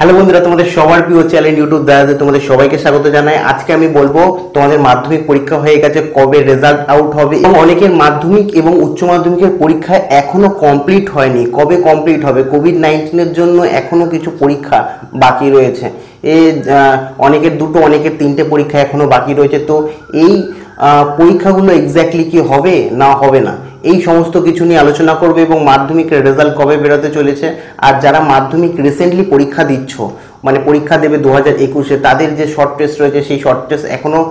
Hello বন্ধুরা, তোমাদের সবার প্রিয় চ্যানেল ইউটিউব দাদাতে তোমাদের সবাইকে স্বাগত জানাই। আজকে আমি বলব তোমাদের মাধ্যমিক পরীক্ষা হয়ে গেছে, কবে রেজাল্ট আউট হবে এবং অনেকের মাধ্যমিক এবং উচ্চ মাধ্যমিকের পরীক্ষা এখনও কমপ্লিট হয়নি। কবে কমপ্লিট হবে? কোভিড নাইন্টিনের জন্য এখনও কিছু পরীক্ষা বাকি রয়েছে। এ অনেকের দুটো, অনেকের তিনটে পরীক্ষা এখনও বাকি রয়েছে। তো এই পরীক্ষাগুলো এক্স্যাক্টলি কি হবে? না হবে না। এই সমস্ত কিছু নিয়ে আলোচনা করবে এবং মাধ্যমিকের রেজাল্ট কবে বেরোতে চলেছে? আর যারা মাধ্যমিক রিসেন্টলি পরীক্ষা দিচ্ছ মানে পরীক্ষা দেবে দু হাজার একুশে, তাদের যে শর্ট টেস্ট রয়েছে, সেই শর্ট টেস্ট এখনও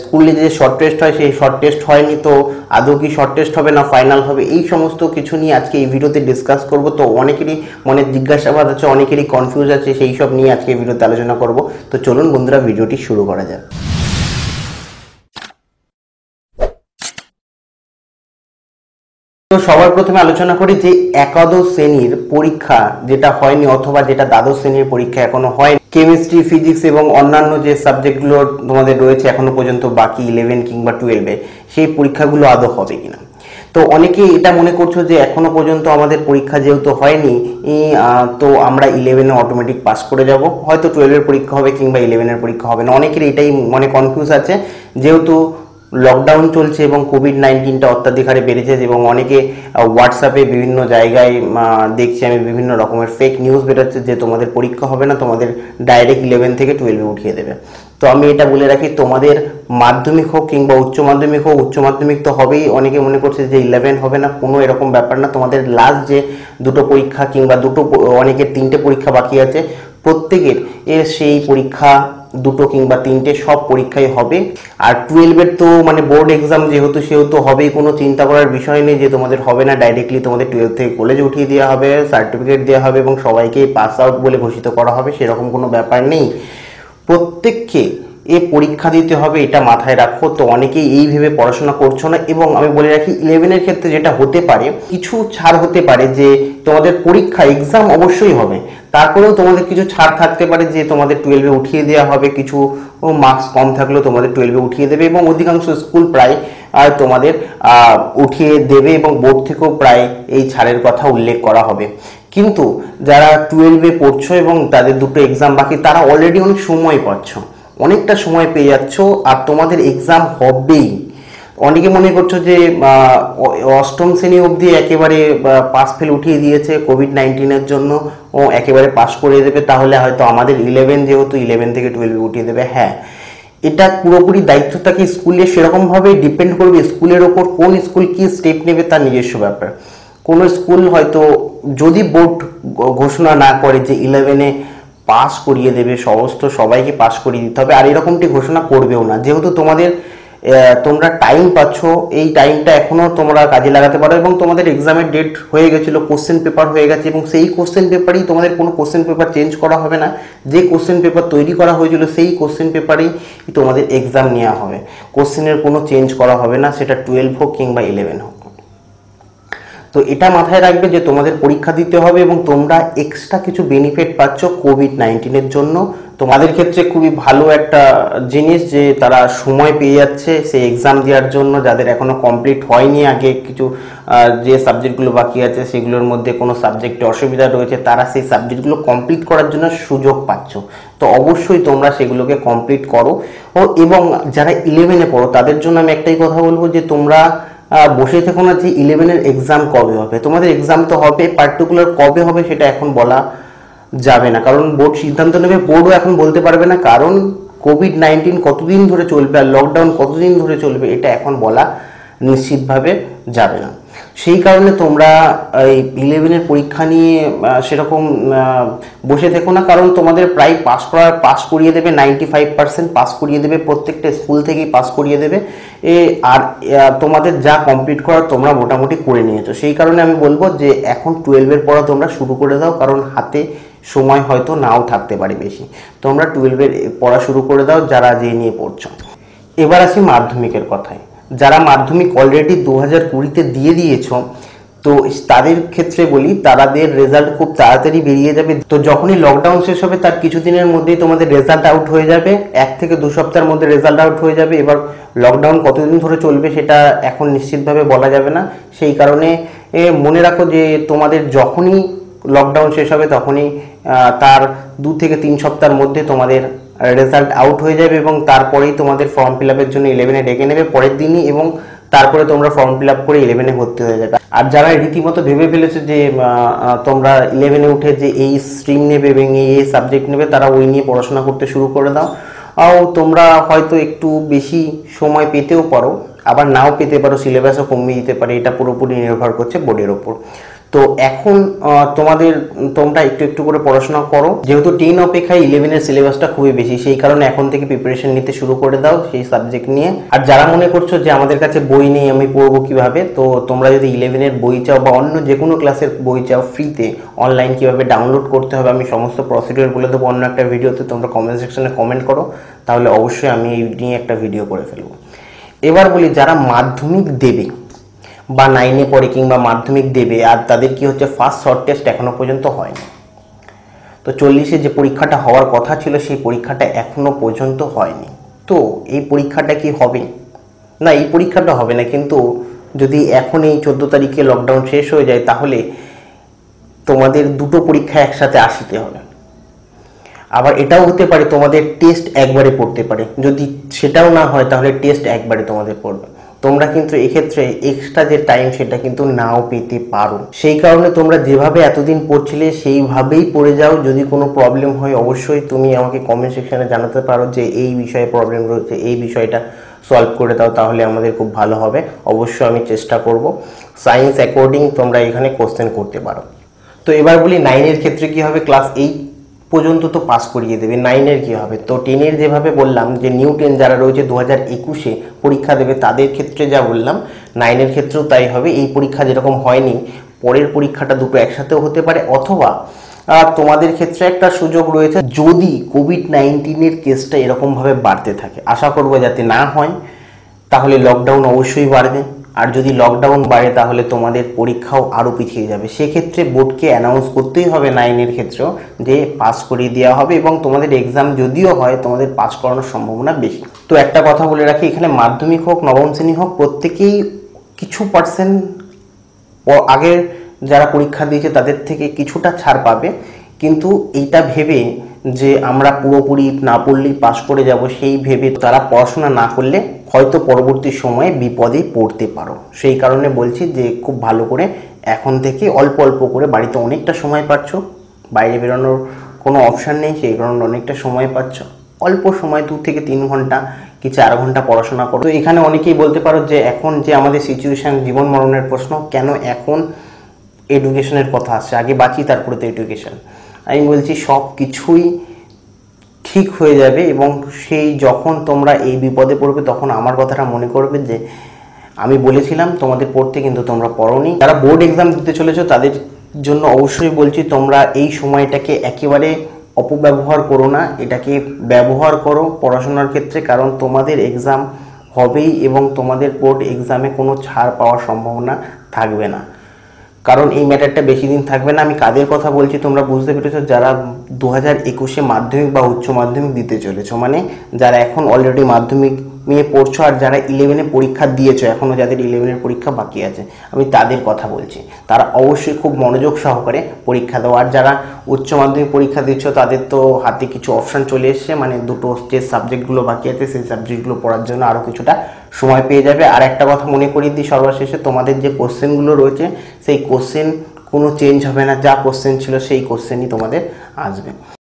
স্কুলে যে শর্ট টেস্ট হয়, সেই শর্ট টেস্ট হয়নি তো আদৌ কি শর্ট টেস্ট হবে না ফাইনাল হবে? এই সমস্ত কিছু নিয়ে আজকে এই ভিডিওতে ডিসকাস করব। তো অনেকেরই মনে জিজ্ঞাসাবাদ আছে, অনেকেরই কনফিউজ আছে, সেই সব নিয়ে আজকে এই ভিডিওতে আলোচনা করব। তো চলুন বন্ধুরা ভিডিওটি শুরু করা যাক। তো সবার প্রথমে আলোচনা করি যে একাদশ শ্রেণির পরীক্ষা যেটা হয়নি অথবা যেটা দ্বাদশ শ্রেণির পরীক্ষা এখনও হয়নি। কেমিস্ট্রি ফিজিক্স এবং অন্যান্য যে সাবজেক্টগুলো তোমাদের রয়েছে এখনও পর্যন্ত বাকি ইলেভেন কিংবা টুয়েলভে সেই পরীক্ষাগুলো আদৌ হবে কিনা। তো অনেকেই এটা মনে করছ যে এখনও পর্যন্ত আমাদের পরীক্ষা যেহেতু হয়নি তো আমরা ইলেভেনে অটোমেটিক পাস করে যাব। হয়তো টুয়েলভের পরীক্ষা হবে কিংবা ইলেভেনের পরীক্ষা হবে না। অনেকের এটাই মনে কনফিউজ আছে। যেহেতু লকডাউন চলছে এবং কোভিড নাইন্টিনটা অত্যাধিক হারে বেড়েছে এবং অনেকে হোয়াটসঅ্যাপে বিভিন্ন জায়গায় দেখছি আমি বিভিন্ন রকমের ফেক নিউজ বেরোচ্ছে যে তোমাদের পরীক্ষা হবে না, তোমাদের ডাইরেক্ট ইলেভেন থেকে টুয়েলভে উঠিয়ে দেবে। তো আমি এটা বলে রাখি, তোমাদের মাধ্যমিক হোক কিংবা উচ্চ মাধ্যমিক হোক, উচ্চ মাধ্যমিক তো হবেই, অনেকে মনে করছে যে ইলেভেন হবে না, কোনো এরকম ব্যাপার না, তোমাদের লাস্ট যে দুটো পরীক্ষা কিংবা দুটো, অনেকের তিনটে পরীক্ষা বাকি আছে, প্রত্যেকের এর সেই পরীক্ষা দুটো কিংবা তিনটে সব পরীক্ষাই হবে। আর টুয়েলভের তো মানে বোর্ড এক্সাম যেহেতু, সেহেতু হবেই, কোনো চিন্তা করার বিষয় নেই যে তোমাদের হবে না। ডাইরেক্টলি তোমাদের টুয়েলভ থেকে কলেজ উঠিয়ে দেওয়া হবে সার্টিফিকেট দেওয়া হবে এবং সবাইকে পাস আউট বলে ঘোষিত করা হবে, সেরকম কোনো ব্যাপার নেই। প্রত্যেককে এ পরীক্ষা দিতে হবে, এটা মাথায় রাখো। তো অনেকেই এই ভেবে পড়াশোনা করছ না এবং আমি বলে রাখি ইলেভেনের ক্ষেত্রে যেটা হতে পারে, কিছু ছাড় হতে পারে যে তোমাদের পরীক্ষা এক্সাম অবশ্যই হবে। তারপরেও তোমাদের কিছু ছাড় থাকতে পারে যে তোমাদের টুয়েলভে উঠিয়ে দেওয়া হবে, কিছু মার্কস কম থাকলেও তোমাদের টুয়েলভে উঠিয়ে দেবে এবং অধিকাংশ স্কুল প্রায় আর তোমাদের উঠিয়ে দেবে এবং বোর্ড থেকেও প্রায় এই ছাড়ের কথা উল্লেখ করা হবে। কিন্তু যারা টুয়েলভে পড়ছো এবং তাদের দুটো এক্সাম বাকি, তারা অলরেডি অনেক সময় পাচ্ছ। অনেকটা সময় পেয়ে যাচ্ছ আর তোমাদের এক্সাম হবেই। অনেকে মনে করছ যে অষ্টম শ্রেণি অবধি একেবারে পাস ফেল উঠিয়ে দিয়েছে কোভিড নাইন্টিনের জন্য, ও একেবারে পাস করিয়ে দেবে, তাহলে হয়তো আমাদের ইলেভেন যেহেতু ইলেভেন থেকে টুয়েলভে উঠিয়ে দেবে হ্যাঁ। এটা পুরোপুরি দায়িত্বটাকে স্কুলে সেরকমভাবে ডিপেন্ড করবে? স্কুলের ওপর কোন স্কুল কি স্টেপ নেবে তার নিজস্ব ব্যাপার। কোনো স্কুল হয়তো যদি বোর্ড ঘোষণা না করে যে ইলেভেনে পাস করিয়ে দেবে, সমস্ত সবাইকে পাস করিয়ে দিতে হবে, আর এরকমটি ঘোষণা করবেও না। যেহেতু তোমাদের তোমরা টাইম পাচ্ছ। এই টাইমটা এখনও তোমরা কাজে লাগাতে পারো এবং তোমাদের এক্সামের ডেট হয়ে গেছিল কোশ্চেন পেপার হয়ে গেছে এবং সেই কোশ্চেন পেপারই তোমাদের কোনো কোশ্চেন পেপার চেঞ্জ করা হবে না। যে কোশ্চেন পেপার তৈরি করা হয়েছিল, সেই কোশ্চেন পেপারেই তোমাদের এক্সাম নেওয়া হবে। কোশ্চেনের কোনো চেঞ্জ করা হবে না, সেটা টুয়েলভ হোক কিংবা ইলেভেন হোক। তো এটা মাথায় রাখবে যে তোমাদের পরীক্ষা দিতে হবে এবং তোমরা এক্সট্রা কিছু বেনিফিট পাচ্ছ কোভিড নাইন্টিনের জন্য। তোমাদের ক্ষেত্রে খুবই ভালো একটা জিনিস যে তারা সময় পেয়ে যাচ্ছে সেই এক্সাম দেওয়ার জন্য, যাদের এখনও কমপ্লিট হয়নি আগে কিছু যে সাবজেক্টগুলো বাকি আছে সেগুলোর মধ্যে কোনো সাবজেক্টে অসুবিধা রয়েছে, তারা সেই সাবজেক্টগুলো কমপ্লিট করার জন্য সুযোগ পাচ্ছ। তো অবশ্যই তোমরা সেগুলোকে কমপ্লিট করো। ও, এবং যারা ইলেভেনে পড়ো, তাদের জন্য আমি একটাই কথা বলব যে তোমরা বসে থেকো না যে ইলেভেনের এক্সাম কবে হবে। তোমাদের এক্সাম তো হবে পার্টিকুলার কবে হবে সেটা এখন বলা যাবে না। কারণ বোর্ড সিদ্ধান্ত নেবে, বোর্ডও এখন বলতে পারবে না কারণ কোভিড নাইন্টিন কতদিন ধরে চলবে আর লকডাউন কতদিন ধরে চলবে, এটা এখন বলা নিশ্চিতভাবে যাবে না। সেই কারণে তোমরা এই ইলেভেনের পরীক্ষা নিয়ে সেরকম বসে থেকো না। কারণ তোমাদের প্রায় পাস করার পাস করিয়ে দেবে নাইনটি ফাইভ পার্সেন্ট পাস করিয়ে দেবে প্রত্যেকটা স্কুল থেকেই পাস করিয়ে দেবে। এ, আর তোমাদের যা কমপ্লিট করার তোমরা মোটামুটি করে নিয়েছো। সেই কারণে আমি বলব যে এখন টুয়েলভের পড়া তোমরা শুরু করে দাও, কারণ হাতে সময় হয়তো নাও থাকতে পারে বেশি। তোমরা টুয়েলভের পড়া শুরু করে দাও, যারা যে নিয়ে পড়ছো। এবার আসি মাধ্যমিকের কথায়। যারা মাধ্যমিক অলরেডি দু হাজার কুড়িতে দিয়ে দিয়েছ, তো তাদের ক্ষেত্রে বলি তাদের রেজাল্ট খুব তাড়াতাড়ি বেরিয়ে যাবে। তো যখনই লকডাউন শেষ হবে, তার কিছুদিনের মধ্যেই তোমাদের রেজাল্ট আউট হয়ে যাবে। এক থেকে দু সপ্তাহের মধ্যে রেজাল্ট আউট হয়ে যাবে। এবার লকডাউন কতদিন ধরে চলবে সেটা এখন নিশ্চিতভাবে বলা যাবে না। সেই কারণে মনে রাখো যে তোমাদের যখনই লকডাউন শেষ হবে তখনই তার দু থেকে তিন সপ্তাহের মধ্যে তোমাদের রেজাল্ট আউট হয়ে যাবে এবং তারপরেই তোমাদের ফর্ম ফিল আপের জন্য ইলেভেনে ডেকে নেবে, পরের দিনই এবং তারপরে তোমরা ফর্ম ফিল আপ করে ইলেভেনে ভর্তি হয়ে যাবে। আর যারা রীতিমতো ভেবে ফেলেছে যে তোমরা ইলেভেনে উঠে যে এই স্ট্রিম নেবে এবং এই সাবজেক্ট নেবে, তারা ওই নিয়ে পড়াশোনা করতে শুরু করে দাও। আর তোমরা হয়তো একটু বেশি সময় পেতেও পারো, আবার নাও পেতে পারো সিলেবাসও কমিয়ে দিতে পারে, এটা পুরোপুরি নির্ভর করছে বোর্ডের ওপর। তো এখন তোমাদের তোমরা একটু একটু করে পড়াশোনা করো। যেহেতু টেন অপেক্ষায় ইলেভেনের সিলেবাসটা খুবই বেশি, সেই কারণে এখন থেকে প্রিপারেশন নিতে শুরু করে দাও সেই সাবজেক্ট নিয়ে। আর যারা মনে করছ যে আমাদের কাছে বই নেই, আমি পড়ব কীভাবে, তো তোমরা যদি ইলেভেনের বই চাও বা অন্য যে কোনো ক্লাসের বই চাও ফ্রিতে অনলাইন কীভাবে ডাউনলোড করতে হবে, আমি সমস্ত প্রসিডিওর বলে দেবো অন্য একটা ভিডিওতে তোমরা কমেন্ট সেকশনে কমেন্ট করো, তাহলে অবশ্যই আমি এই নিয়ে একটা ভিডিও করে ফেলব। এবার বলি, যারা মাধ্যমিক দেবে বা নাইনে পড়ে কিংবা মাধ্যমিক দেবে আর তাদের কি হচ্ছে ফার্স্ট শর্ট টেস্ট এখনও পর্যন্ত হয়নি। তো চল্লিশে যে পরীক্ষাটা হওয়ার কথা ছিল, সেই পরীক্ষাটা এখনও পর্যন্ত হয়নি। তো এই পরীক্ষাটা কি হবে? না, এই পরীক্ষাটা হবে না, কিন্তু যদি এখন এই চোদ্দ তারিখে লকডাউন শেষ হয়ে যায়, তাহলে তোমাদের দুটো পরীক্ষা একসাথে আসতে হবে। আবার এটাও হতে পারে তোমাদের টেস্ট একবারে পড়তে পারে। যদি সেটাও না হয়, তাহলে টেস্ট একবারে তোমাদের পড়বে। তোমরা কিন্তু এক্ষেত্রে এক্সট্রা যে টাইম সেটা কিন্তু নাও পেতে পারো। সেই কারণে তোমরা যেভাবে এতদিন পড়ছিলে সেইভাবেই পড়ে যাও। যদি কোনো প্রবলেম হয়, অবশ্যই তুমি আমাকে কমেন্ট সেকশনে জানাতে পারো যে এই বিষয়ে প্রবলেম রয়েছে, এই বিষয়টা সলভ করে দাও, তাহলে আমাদের খুব ভালো হবে। অবশ্যই আমি চেষ্টা করব। সায়েন্স অ্যাকর্ডিং তোমরা এখানে কোশ্চেন করতে পারো। তো এবার বলি নাইনের ক্ষেত্রে কি হবে? ক্লাস এইট পর্যন্ত তো পাস করিয়ে দেবে। নাইনের কি হবে? তো টেনের যেভাবে বললাম যে নিউ টেন যারা রয়েছে দু হাজার একুশে পরীক্ষা দেবে তাদের ক্ষেত্রে যা বললাম নাইনের ক্ষেত্রেও তাই হবে। এই পরীক্ষা যেরকম হয়নি পরের পরীক্ষাটা দুটো একসাথেও হতে পারে। অথবা আহ, তোমাদের ক্ষেত্রে একটা সুযোগ রয়েছে যদি কোভিড নাইন্টিনের কেসটা এরকমভাবে বাড়তে থাকে। আশা করব যাতে না হয় তাহলে লকডাউন অবশ্যই বাড়বে। আর যদি লকডাউন বাড়ে তাহলে তোমাদের পরীক্ষাও আরও পিছিয়ে যাবে। সেক্ষেত্রে বোর্ডকে অ্যানাউন্স করতেই হবে নাইনের ক্ষেত্রেও যে পাস করিয়ে দেওয়া হবে এবং তোমাদের এক্সাম যদিও হয়, তোমাদের পাস করানোর সম্ভাবনা বেশি। তো একটা কথা বলে রাখি, এখানে মাধ্যমিক হোক, নবম শ্রেণি হোক, প্রত্যেকেই কিছু পার্সেন্ট আগের যারা পরীক্ষা দিয়েছে তাদের থেকে কিছুটা ছাড় পাবে। কিন্তু এইটা ভেবে যে আমরা পুরোপুরি না পড়লেই পাশ করে যাব, সেই ভেবে তারা পড়াশোনা না করলে হয়তো পরবর্তী সময়ে বিপদে পড়তে পারো। সেই কারণে বলছি যে খুব ভালো করে এখন থেকে অল্প অল্প করে বাড়িতে অনেকটা সময় পাচ্ছ। বাইরে বেরোনোর কোনো অপশান নেই, সেই কারণে অনেকটা সময় পাচ্ছ। অল্প সময়, দু থেকে তিন ঘণ্টা কি চার ঘণ্টা পড়াশোনা করো। তো এখানে অনেকেই বলতে পারো যে এখন যে আমাদের সিচুয়েশান জীবন মরণের প্রশ্ন, কেন এখন এডুকেশনের কথা আসছে? আগে বাঁচি, তারপরে তো এডুকেশন আমি বলছি সব কিছুই ঠিক হয়ে যাবে এবং সেই যখন তোমরা এই বিপদে পড়বে তখন আমার কথাটা মনে করবে যে আমি বলেছিলাম, তোমাদের পড়তে কিন্তু তোমরা পড়নি। যারা বোর্ড এক্সাম দিতে চলেছো, তাদের জন্য অবশ্যই বলছি, তোমরা এই সময়টাকে একেবারে অপব্যবহার করো না। এটাকে ব্যবহার করো পড়াশোনার ক্ষেত্রে, কারণ তোমাদের এক্সাম হবেই এবং তোমাদের বোর্ড এক্সামে কোনো ছাড় পাওয়ার সম্ভাবনা থাকবে না। কারণ এই ম্যাটারটা বেশি দিন থাকবে না। আমি কাদের কথা বলছি তোমরা বুঝতে পেরেছ? যারা দু হাজার একুশে মাধ্যমিক বা উচ্চ মাধ্যমিক দিতে চলেছো মানে যারা এখন অলরেডি মাধ্যমিক নিয়ে পড়ছো আর যারা ইলেভেনে পরীক্ষা দিয়েছ এখনও যাদের ইলেভেনের পরীক্ষা বাকি আছে, আমি তাদের কথা বলছি। তারা অবশ্যই খুব মনোযোগ সহকারে পরীক্ষা দাও। আর যারা উচ্চ মাধ্যমিক পরীক্ষা দিচ্ছ, তাদের তো হাতে কিছু অপশান চলে এসছে মানে দুটো যে সাবজেক্টগুলো বাকি আছে, সেই সাবজেক্টগুলো পড়ার জন্য আরও কিছুটা সময় পেয়ে যাবে। আর একটা কথা মনে করিয়ে দিই সর্বশেষে, তোমাদের যে কোশ্চেনগুলো রয়েছে, সেই কোশ্চেন কোনো চেঞ্জ হবে না। যা কোশ্চেন ছিল, সেই কোশ্চেনই তোমাদের আসবে।